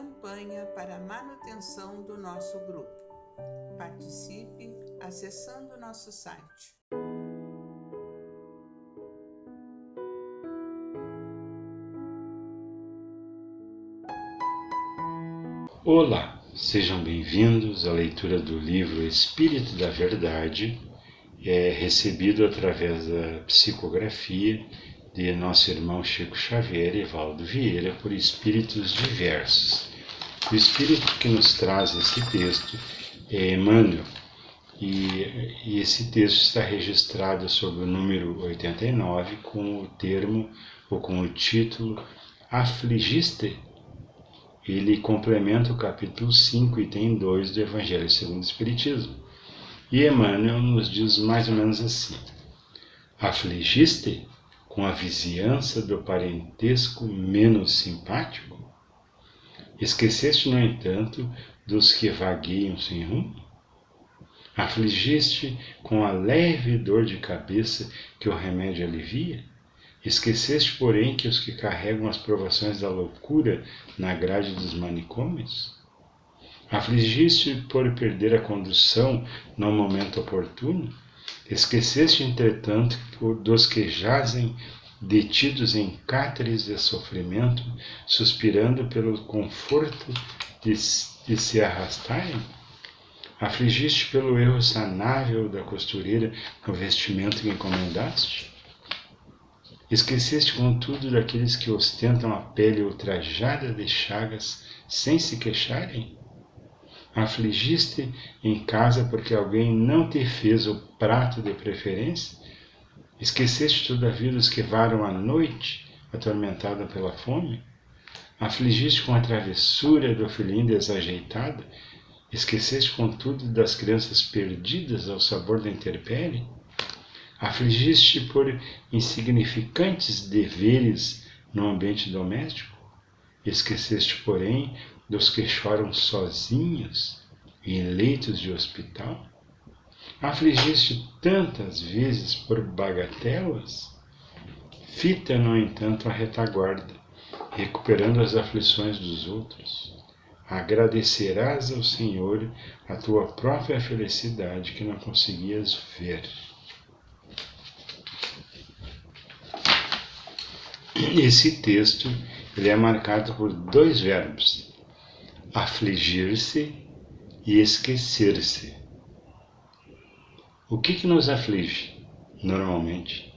campanha para a manutenção do nosso grupo. Participe acessando nosso site. Olá, sejam bem-vindos à leitura do livro Espírito da Verdade, é recebido através da psicografia de nosso irmão Chico Xavier e Valdo Vieira por espíritos diversos. O espírito que nos traz esse texto é Emmanuel, e, e esse texto está registrado sob o número 89 com o termo ou com o título Afligiste. Ele complementa o capítulo 5, item 2 do Evangelho segundo o Espiritismo. E Emmanuel nos diz mais ou menos assim: Afligiste com a vizinhança do parentesco menos simpático? Esqueceste, no entanto, dos que vagueiam sem rumo? Afligiste com a leve dor de cabeça que o remédio alivia? Esqueceste, porém, que os que carregam as provações da loucura na grade dos manicômios? Afligiste por perder a condução no momento oportuno? Esqueceste, entretanto, dos que jazem detidos em cátares de sofrimento, suspirando pelo conforto de, de se arrastarem? Afligiste pelo erro sanável da costureira no vestimento que encomendaste? Esqueceste, contudo, daqueles que ostentam a pele ultrajada de chagas sem se queixarem? Afligiste em casa porque alguém não te fez o prato de preferência? Esqueceste, todavia, os que varam a noite, atormentada pela fome? Afligiste com a travessura do filhinho desajeitada? Esqueceste, contudo, das crianças perdidas ao sabor da interpérie? Afligiste por insignificantes deveres no ambiente doméstico? Esqueceste, porém, dos que choram sozinhos em leitos de hospital? Afligiste tantas vezes por bagatelas? Fita, no entanto, a retaguarda, recuperando as aflições dos outros. Agradecerás ao Senhor a tua própria felicidade que não conseguias ver. Esse texto ele é marcado por dois verbos, afligir-se e esquecer-se. O que, que nos aflige normalmente?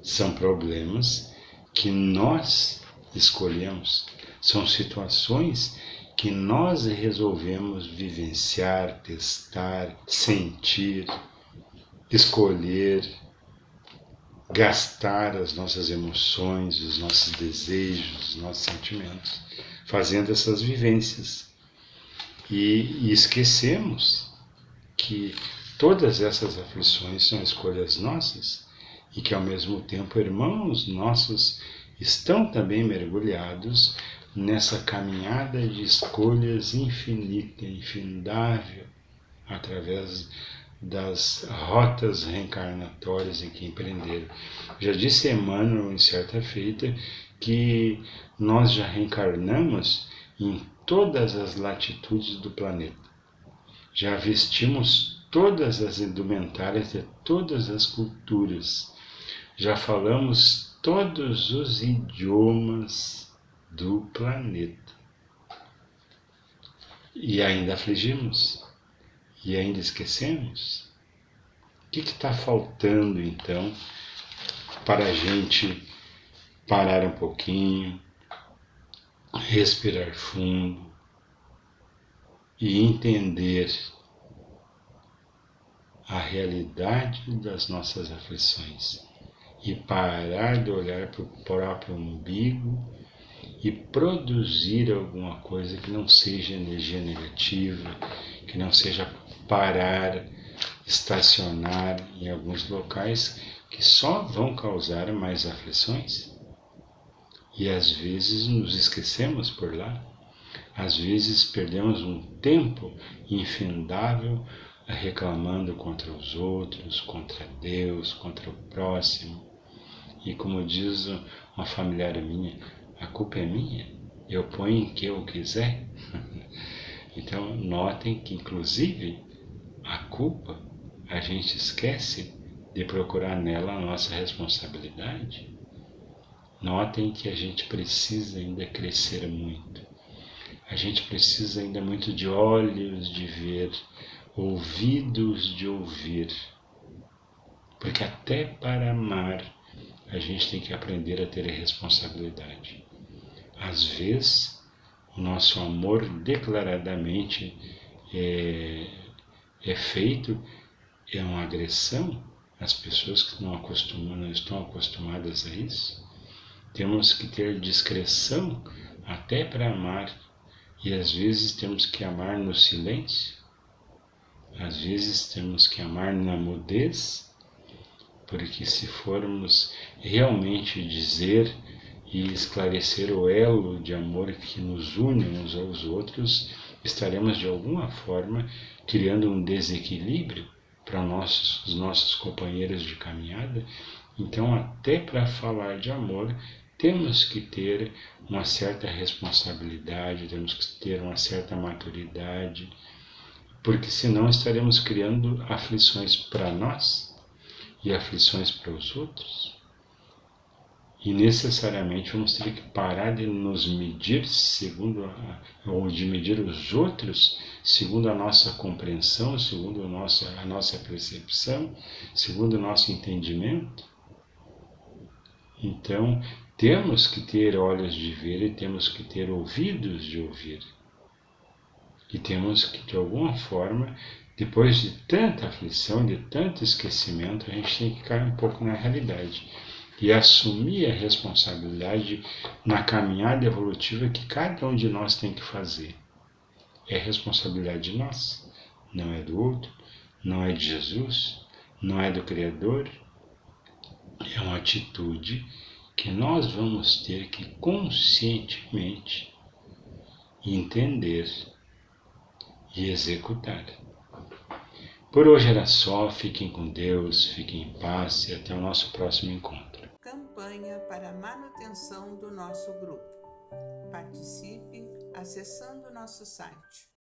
São problemas que nós escolhemos, são situações que nós resolvemos vivenciar, testar, sentir, escolher, gastar as nossas emoções, os nossos desejos, os nossos sentimentos fazendo essas vivências. E, e esquecemos que todas essas aflições são escolhas nossas e que, ao mesmo tempo, irmãos nossos estão também mergulhados nessa caminhada de escolhas infinita, infindável, através das rotas reencarnatórias em que empreenderam. Já disse Emmanuel em certa feita que nós já reencarnamos em todas as latitudes do planeta. Já vestimos todas as indumentárias de todas as culturas. Já falamos todos os idiomas do planeta. E ainda afligimos? E ainda esquecemos? O que está faltando então para a gente parar um pouquinho, respirar fundo e entender a realidade das nossas aflições e parar de olhar para o próprio umbigo e produzir alguma coisa que não seja energia negativa, que não seja parar, estacionar em alguns locais que só vão causar mais aflições. E às vezes nos esquecemos por lá, às vezes perdemos um tempo infindável reclamando contra os outros, contra Deus, contra o próximo. E como diz uma familiar minha, a culpa é minha. eu ponho em que eu quiser. então, notem que, inclusive, a culpa a gente esquece de procurar nela a nossa responsabilidade. Notem que a gente precisa ainda crescer muito. A gente precisa ainda muito de olhos de ver, ouvidos de ouvir. Porque até para amar, a gente tem que aprender a ter responsabilidade. Às vezes, o nosso amor declaradamente é, é feito, é uma agressão às pessoas que não, acostumam, não estão acostumadas a isso. Temos que ter discreção até para amar, e às vezes temos que amar no silêncio, às vezes temos que amar na mudez, porque se formos realmente dizer e esclarecer o elo de amor que nos une uns aos outros, estaremos de alguma forma criando um desequilíbrio para nossos, os nossos companheiros de caminhada. Então, até para falar de amor, temos que ter uma certa responsabilidade, temos que ter uma certa maturidade, porque senão estaremos criando aflições para nós e aflições para os outros. E necessariamente vamos ter que parar de nos medir segundo a, ou de medir os outros segundo a nossa compreensão, segundo a nossa, a nossa percepção, segundo o nosso entendimento. Então, temos que ter olhos de ver e temos que ter ouvidos de ouvir. E temos que, de alguma forma, depois de tanta aflição, de tanto esquecimento, a gente tem que cair um pouco na realidade e assumir a responsabilidade na caminhada evolutiva que cada um de nós tem que fazer. É responsabilidade nossa, não é do outro, não é de Jesus, não é do Criador. É uma atitude que nós vamos ter que conscientemente entender e executar. Por hoje era só, fiquem com Deus, fiquem em paz e até o nosso próximo encontro. Campanha para manutenção do nosso grupo. Participe acessando nosso site